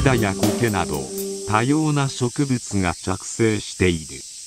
シダや苔など多様な植物が着生している。